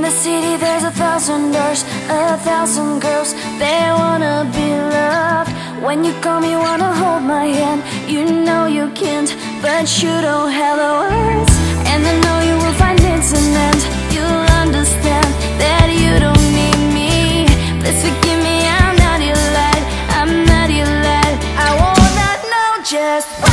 In the city there's a thousand doors, a thousand girls. They wanna be loved. When you come you wanna hold my hand. You know you can't, but you don't have the words. And I know you will find it's an end You'll understand that you don't need me. Please forgive me, I'm not your light. I'm not your light. I want that, no, just